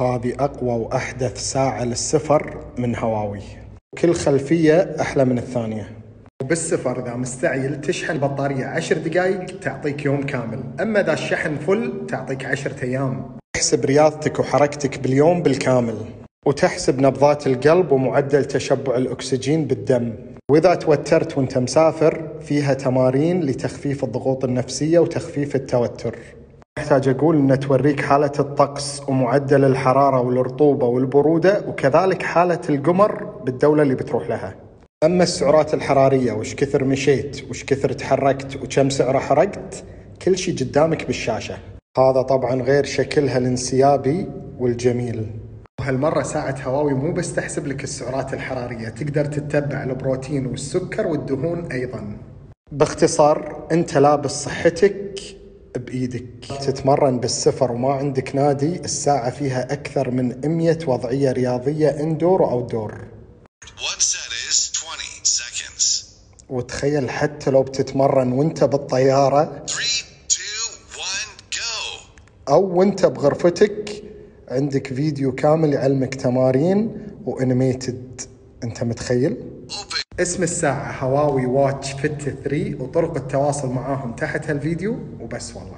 هذه أقوى وأحدث ساعة للسفر من هواوي. كل خلفية أحلى من الثانية. وبالسفر إذا مستعجل تشحن بطارية عشر دقايق تعطيك يوم كامل. أما إذا الشحن فل تعطيك عشرة أيام. تحسب رياضتك وحركتك باليوم بالكامل. وتحسب نبضات القلب ومعدل تشبع الأكسجين بالدم. وإذا توترت وأنت مسافر فيها تمارين لتخفيف الضغوط النفسية وتخفيف التوتر. احتاج أقول إن توريك حالة الطقس ومعدل الحرارة والرطوبة والبرودة وكذلك حالة القمر بالدولة اللي بتروح لها. أما السعرات الحرارية وش كثر مشيت وش كثر تحركت وكم سعرة حرقت كل شي قدامك بالشاشة. هذا طبعا غير شكلها الانسيابي والجميل. وهالمرة ساعة هواوي مو بس تحسب لك السعرات الحرارية تقدر تتبع البروتين والسكر والدهون أيضا. باختصار أنت لابس صحتك بإيدك تتمرن بالسفر وما عندك نادي الساعة فيها أكثر من 100 وضعية رياضية indoor one 20 seconds. وتخيل حتى لو بتتمرن وانت بالطيارة 3, 2, 1, go. أو وانت بغرفتك عندك فيديو كامل يعلمك تمارين و animated أنت متخيل؟ Open. اسم الساعة هواوي واتش فت 3 وطرق التواصل معاهم تحت هالفيديو وبس والله.